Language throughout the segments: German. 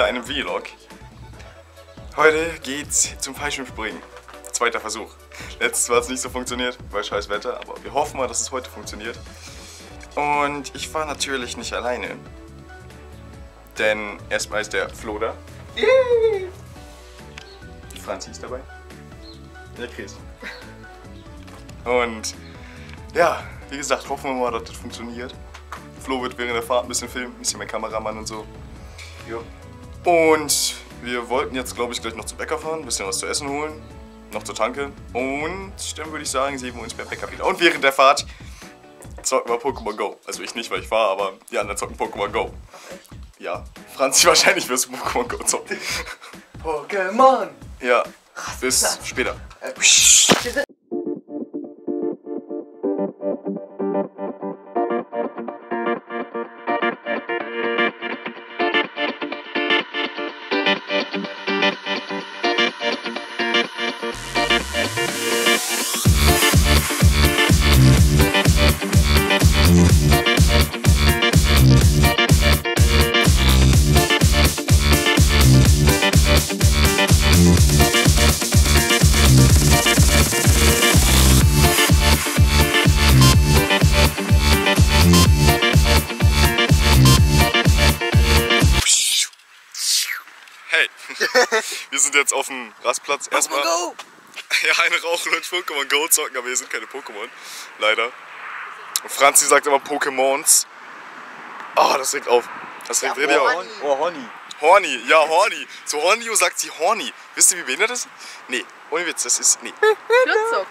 wieder einem Vlog. Heute geht's zum Fallschirmspringen. Zweiter Versuch. Letztes Mal hat es nicht so funktioniert, weil scheiß Wetter, aber wir hoffen mal, dass es heute funktioniert. Und ich fahre natürlich nicht alleine. Denn erstmal ist der Flo da. Die Franzi ist dabei. Der Chris. Und ja, wie gesagt, hoffen wir mal, dass das funktioniert. Flo wird während der Fahrt ein bisschen filmen, ein bisschen mein Kameramann und so. Ja. Und wir wollten jetzt, glaube ich, gleich noch zum Bäcker fahren, ein bisschen was zu essen holen, noch zur Tanke. Und dann würde ich sagen, sehen wir uns beim Bäcker wieder. Und während der Fahrt zocken wir Pokémon Go. Also ich nicht, weil ich fahre, aber die anderen zocken Pokémon Go. Ja, Franzi, wahrscheinlich wirst du Pokémon Go zocken. Pokémon! Ja, bis später. Rastplatz. Erstmal Go! ja, eine rauchen und Pokémon Go zocken, aber hier sind keine Pokémon. Leider. Und Franzi sagt immer Pokémons. Oh, das regt auf. Das regt richtig auf. Oh, Honey. Horny, ja, Horny. Zu Hornio sagt sie Horny. Wisst ihr, wie behindert das ist? Nee, ohne Witz, das ist. Nee. Flutzuck.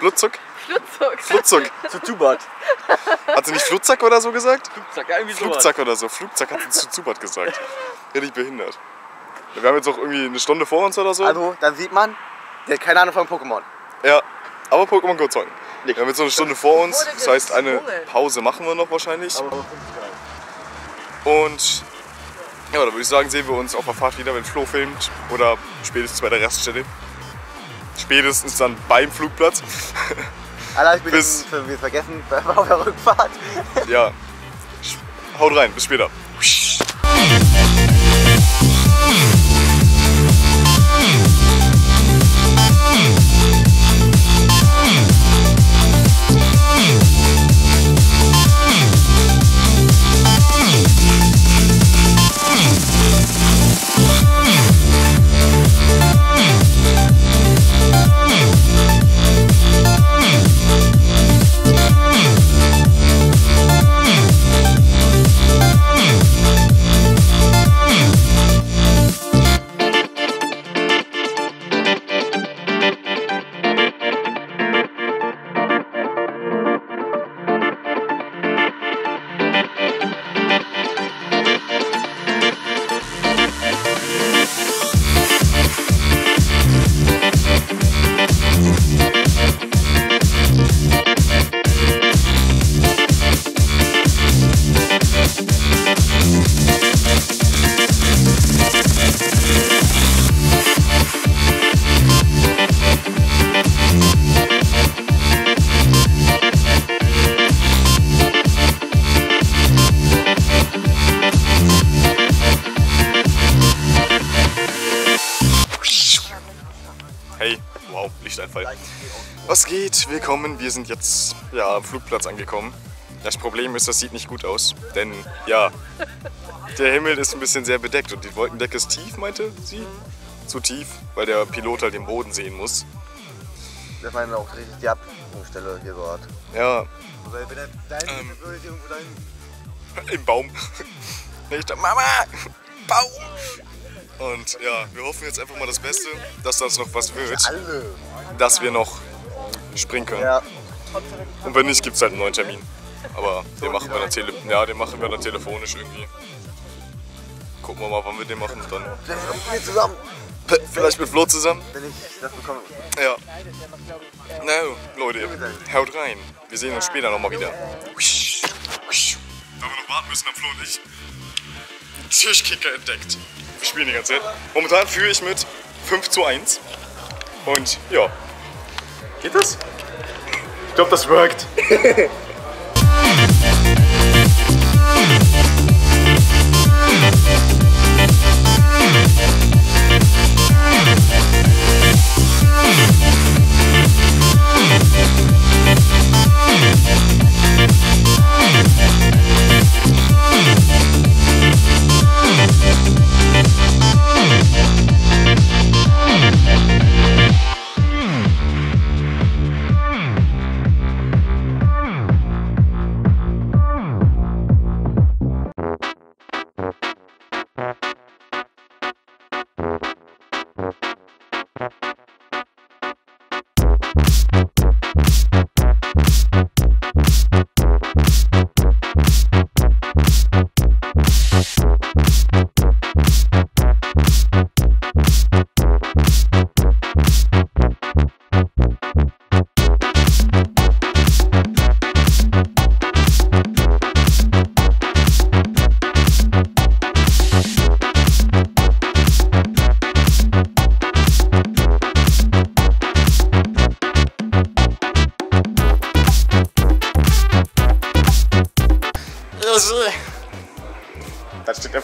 Blutzuck? Flutzuck. Flutzuck. Zu Tubat. Hat sie nicht Flutzack oder so gesagt? Flugzeug, ja, irgendwie sowas. Flugzack oder so. Flugzack hat sie zu Zubat gesagt. Richtig behindert. Wir haben jetzt auch irgendwie eine Stunde vor uns oder so. Also, dann sieht man, der hat keine Ahnung von Pokémon. Ja, aber Pokémon Go zocken. Wir haben jetzt so eine Stunde vor uns. Das heißt, eine. Pause machen wir noch wahrscheinlich. Aber Und ja, da würde ich sagen, sehen wir uns auf der Fahrt wieder, wenn Flo filmt. Oder spätestens bei der Raststelle. Spätestens dann beim Flugplatz. Alter, ich bin Bis- vergessen auf der Rückfahrt. Ja. Haut rein, bis später. Hey, wow, Lichteinfall. Was geht? Willkommen. Wir sind jetzt ja, am Flugplatz angekommen. Das Problem ist, das sieht nicht gut aus. Denn ja, der Himmel ist ein bisschen sehr bedeckt und die Wolkendecke ist tief, meinte sie. Zu tief, weil der Pilot halt den Boden sehen muss. Das meine auch richtig die Abbruchstelle hier dort. Ja, Weil wenn er hinten Ähm. irgendwo da hinten. im Baum. Ich dachte, Mama, Baum. Und ja, wir hoffen jetzt einfach mal das Beste, dass das noch was wird, dass wir noch springen können. Ja. Und wenn nicht, gibt es halt einen neuen Termin. Aber den machen wir dann, tele ja, den machen wir dann telefonisch irgendwie. Gucken wir mal, wann wir den machen. Dann Vielleicht kommen wir zusammen, vielleicht mit Flo zusammen. wenn ich das bekomme. Ja. Na, Leute, haut rein. Wir sehen uns später nochmal wieder. Da wir noch warten müssen, haben Flo und ich Tischkicker entdeckt. Wir spielen die ganze Zeit. Momentan führe ich mit 5 zu 1. Und ja. Geht das? Ich glaube, das workt.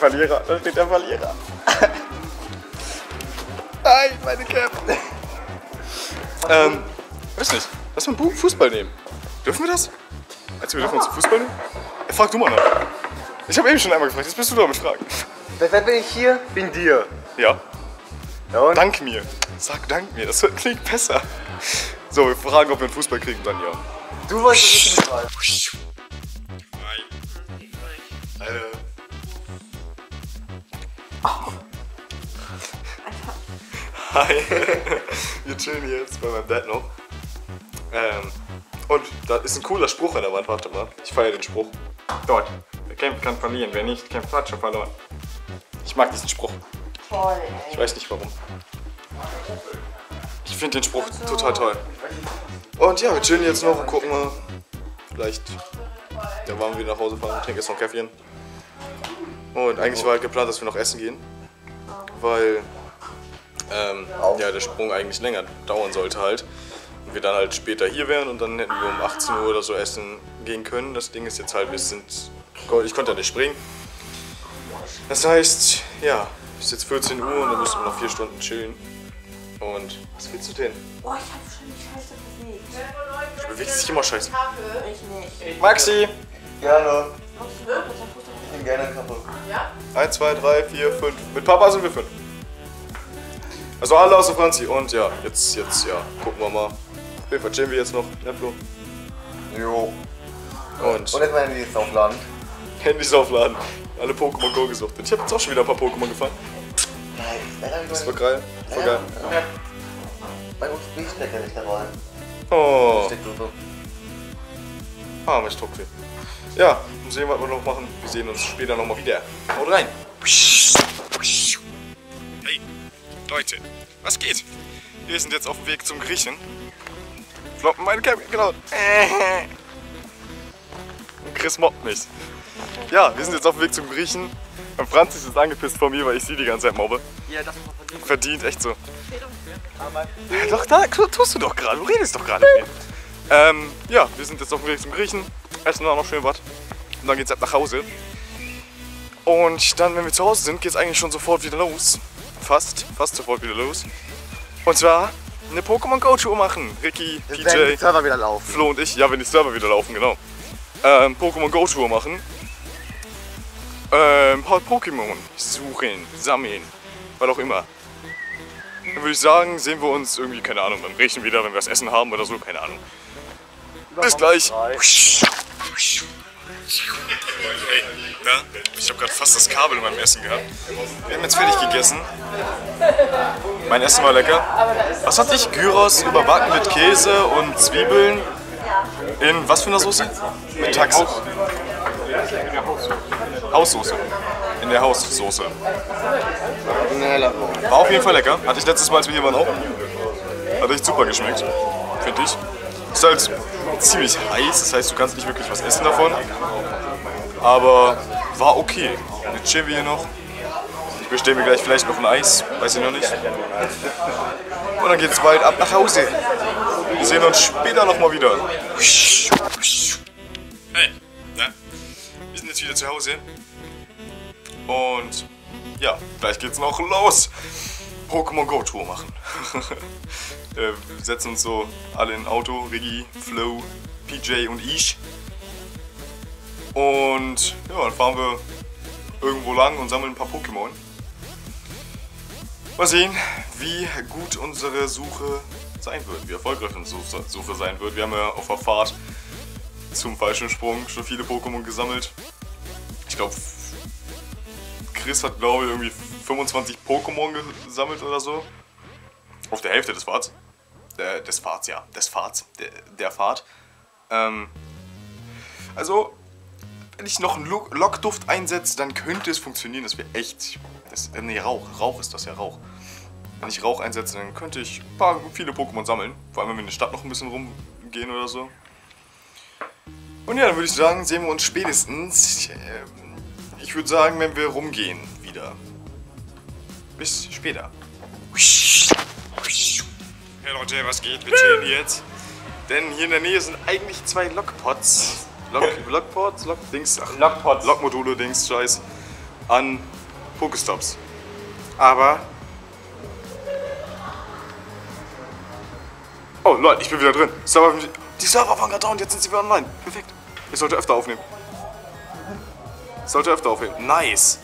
Verlierer, da steht der Verlierer. Nein, meine Cap. ähm, weiß nicht. Lass mal einen Fußball nehmen. Dürfen wir das? Also, wir dürfen uns Fußball nehmen? Ja, frag du mal nach. Ich habe eben schon einmal gefragt, jetzt bist du dran mit Fragen. Wer bin ich hier? Wegen dir. Ja, Ja und? dank mir. Sag dank mir, das klingt besser. So, wir fragen, ob wir einen Fußball kriegen, dann ja. Du wolltest das fragen. Hi. Wir chillen hier jetzt bei meinem Dad noch. Ähm, und da ist ein cooler Spruch an der Wand, warte mal. Ich feiere den Spruch. Dort. Wer kämpft, kann verlieren. Wer nicht kämpft, hat schon verloren. Ich mag diesen Spruch. Voll, Ich weiß nicht warum. Ich finde den Spruch total toll. Und ja, wir chillen jetzt noch und gucken mal. Vielleicht ja, wollen wir wieder nach Hause fahren, trinken jetzt noch ein Käffchen. Und eigentlich war halt geplant, dass wir noch essen gehen. Weil ähm, ja, der Sprung eigentlich länger dauern sollte halt. Und wir dann halt später hier wären und dann hätten wir um 18 Uhr oder so essen gehen können. Das Ding ist jetzt halt, wir sind. Ich konnte ja nicht springen. Das heißt, ja, es ist jetzt 14 Uhr und dann müssen wir noch 4 Stunden chillen. Und was willst du denn? Boah, ich hab schon die Scheiße bewegt. Du bewegst dich immer scheiße. Ich nicht. Maxi! Gerne. Ich bin gerne Kappe. 1, 2, 3, 4, 5. Mit Papa sind wir 5. Also alle außer Franzi. Und ja, jetzt, jetzt, ja, gucken wir mal. Auf jeden Fall chillen wir jetzt noch, ne Flo? Jo. Und Und jetzt mein Handy jetzt aufladen. Handys aufladen. Alle Pokémon Go gesucht. Ich habe jetzt auch schon wieder ein paar Pokémon gefangen. Nice. Das war geil. Voll geil. Ja. Mein USB-Stecker nicht dabei. Oh, ah, mein Strumpfweh. Ja, mal sehen, was wir noch machen. Wir sehen uns später nochmal wieder. Haut rein. Leute, was geht? Wir sind jetzt auf dem Weg zum Griechen. Floppen meine Cap geklaut. Und Chris mobbt mich. Ja, wir sind jetzt auf dem Weg zum Griechen. Und Franz ist jetzt angepisst von mir, weil ich sie die ganze Zeit mobbe. Ja, das muss man Verdient, echt so. Doch, da tust du doch gerade. Du redest doch gerade mit mir. Ähm, ja, wir sind jetzt auf dem Weg zum Griechen. Essen auch noch schön was. Und dann geht's ab nach Hause. Und dann, wenn wir zu Hause sind, geht's eigentlich schon sofort wieder los. Fast, fast sofort wieder los. Und zwar eine Pokémon Go Tour machen. Ricky, Wenn die PJ, Server wieder laufen. Flo und ich, ja, wenn die Server wieder laufen, genau. Ähm, Pokémon Go Tour machen. Ähm, paar Pokémon suchen, sammeln, was auch immer. Dann würde ich sagen, sehen wir uns irgendwie, keine Ahnung, beim Griechen wieder, wenn wir das Essen haben oder so, keine Ahnung. Bis gleich. Hey, na? Ich habe gerade fast das Kabel in meinem Essen gehabt. Wir haben jetzt fertig gegessen. Mein Essen war lecker. Was hatte ich? Gyros überbacken mit Käse und Zwiebeln. In was für einer Soße? Mit Taxi. Haussoße. In der Haussoße. War auf jeden Fall lecker. Hatte ich letztes Mal, als wir hier waren, auch. Hat echt super geschmeckt. Finde ich. Ist halt ziemlich heiß, das heißt, du kannst nicht wirklich was essen davon. Aber war okay. Jetzt chillen wir hier noch. Ich bestelle mir gleich vielleicht noch ein Eis, weiß ich noch nicht. Und dann geht's bald ab nach Hause. Wir sehen uns später nochmal wieder. Hey, na? Wir sind jetzt wieder zu Hause. Und ja, gleich geht's noch los. Pokémon Go Tour machen. äh, wir setzen uns so alle in Auto, Riggy, Flo, PJ und ich. Und ja, dann fahren wir irgendwo lang und sammeln ein paar Pokémon. Mal sehen, wie gut unsere Suche sein wird, wie erfolgreich unsere Suche- sein wird. Wir haben ja auf der Fahrt zum falschen Sprung schon viele Pokémon gesammelt. Ich glaube, Chris hat, glaube ich, irgendwie 25 Pokémon gesammelt oder so. Auf der Hälfte des Fahrts. Äh, des Fahrts, ja. Des Fahrts. Der, der Fahrt. Ähm, also, wenn ich noch einen Lo- Lockduft einsetze, dann könnte es funktionieren. Das wäre echt. Das, äh, nee, Rauch. Rauch ist das ja Rauch. Wenn ich Rauch einsetze, dann könnte ich ein paar, viele Pokémon sammeln. Vor allem, wenn wir in der Stadt noch ein bisschen rumgehen oder so. Und ja, dann würde ich sagen, sehen wir uns spätestens. ähm, Ich würde sagen, wenn wir rumgehen wieder. Bis später. Hey Leute, was geht? Wir chillen jetzt. Denn hier in der Nähe sind eigentlich zwei Lockpots. Lock, Lockports, Lock, Dings, ach, Lockpots. Lockmodule, Dings, Scheiß, an Pokestops. Aber. Oh Leute, ich bin wieder drin. Server, die Server waren gerade down, jetzt sind sie wieder online. Perfekt. Ich sollte öfter aufnehmen. Ich sollte öfter aufnehmen. Nice.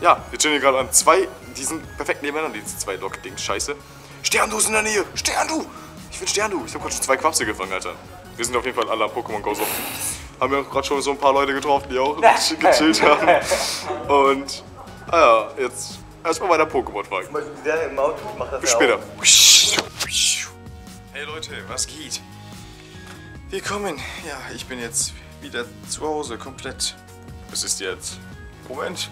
Ja, wir chillen hier gerade an zwei, die sind perfekt nebeneinander, diese zwei Lock-Dings. Scheiße. Sterndu ist in der Nähe. Sterndu. Ich bin Sterndu. Ich habe gerade schon zwei Quapse gefangen, Alter. Wir sind auf jeden Fall alle am Pokémon Go so. Haben wir auch gerade schon so ein paar Leute getroffen, die auch gechillt haben. Und, ah ja, jetzt erstmal weiter Pokémon Beispiel der im Auto macht das Bis später. Auch. Hey Leute, was geht? Willkommen. Ja, ich bin jetzt wieder zu Hause, komplett. Es ist jetzt. Moment.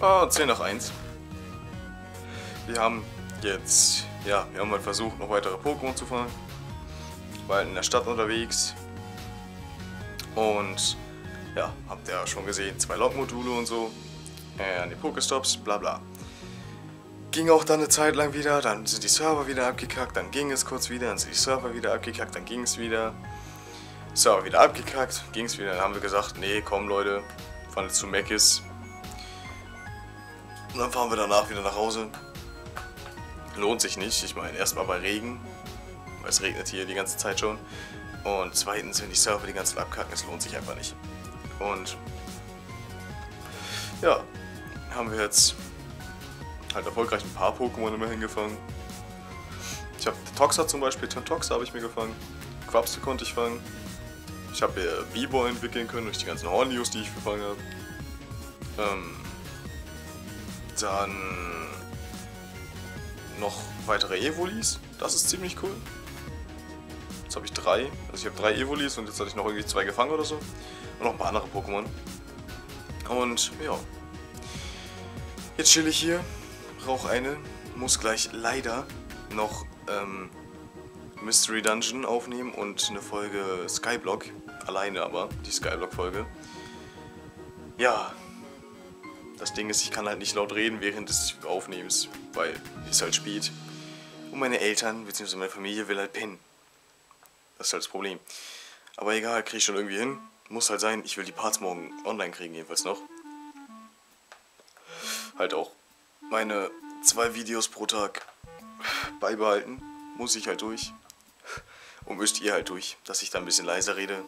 Ah, 10 nach 1. Wir haben jetzt. Ja, wir haben mal versucht, noch weitere Pokémon zu fangen. War in der Stadt unterwegs. Und. Ja, habt ihr ja schon gesehen, zwei Log-Module und so. Äh, an die Pokestops, bla bla ging auch dann eine Zeit lang wieder, dann sind die Server wieder abgekackt, dann ging es kurz wieder, dann sind die Server wieder abgekackt, dann ging es wieder. Server wieder abgekackt, ging es wieder, dann haben wir gesagt, nee, komm Leute, fahren jetzt zu Meckes. Und dann fahren wir danach wieder nach Hause. Lohnt sich nicht, ich meine, erstmal bei Regen, es regnet hier die ganze Zeit schon. Und zweitens, wenn die Server die ganze Zeit abkacken, es lohnt sich einfach nicht. Und ja, haben wir jetzt halt erfolgreich ein paar Pokémon immerhin gefangen. Ich habe Toxa zum Beispiel, Tantoxa habe ich mir gefangen. Quapse konnte ich fangen. Ich habe äh, Bibo entwickeln können durch die ganzen Hornius, die ich gefangen habe. Ähm, dann noch weitere Evolis. Das ist ziemlich cool. Jetzt habe ich drei. Also ich habe drei Evolis und jetzt hatte ich noch irgendwie zwei gefangen oder so. Und noch ein paar andere Pokémon. Und ja. Jetzt chill ich hier, rauche eine, muss gleich leider noch ähm, Mystery Dungeon aufnehmen und eine Folge Skyblock. Alleine aber, die Skyblock-Folge. Ja, das Ding ist, ich kann halt nicht laut reden während des Aufnehmens, weil es halt spät. Und meine Eltern bzw. meine Familie will halt pennen. Das ist halt das Problem. Aber egal, krieg ich schon irgendwie hin. Muss halt sein, ich will die Parts morgen online kriegen, jedenfalls noch. Halt auch meine zwei Videos pro Tag beibehalten. Muss ich halt durch. Und müsst ihr halt durch, dass ich da ein bisschen leiser rede.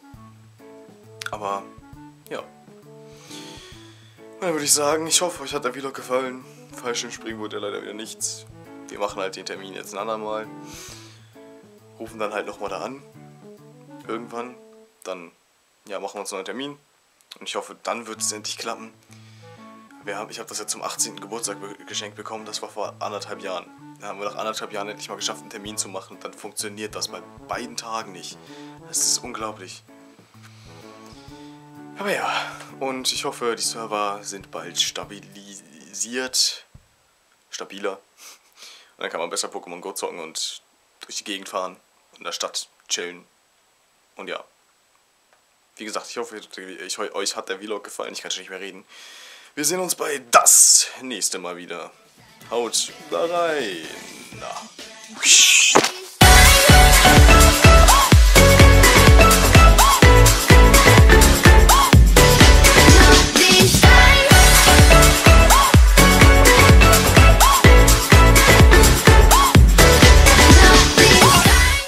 Aber, ja. Dann würde ich sagen, ich hoffe, euch hat der Vlog gefallen. Fallschirmspringen wurde ja leider wieder nichts. Wir machen halt den Termin jetzt ein andermal. Rufen dann halt nochmal da an. Irgendwann. Dann, ja, machen wir uns noch einen Termin. Und ich hoffe, dann wird es endlich klappen. Wir haben, ich habe das ja zum 18. Geburtstag geschenkt bekommen, das war vor anderthalb Jahren. Da haben wir nach anderthalb Jahren endlich mal geschafft, einen Termin zu machen. Dann funktioniert das bei beiden Tagen nicht. Das ist unglaublich. Aber ja, und ich hoffe, die Server sind bald stabilisiert. Stabiler. Und dann kann man besser Pokémon Go zocken und durch die Gegend fahren, in der Stadt chillen. Und ja. Wie gesagt, ich hoffe, ich, euch hat der Vlog gefallen. Ich kann schon nicht mehr reden. Wir sehen uns bei das nächste Mal wieder. Haut da rein. Na.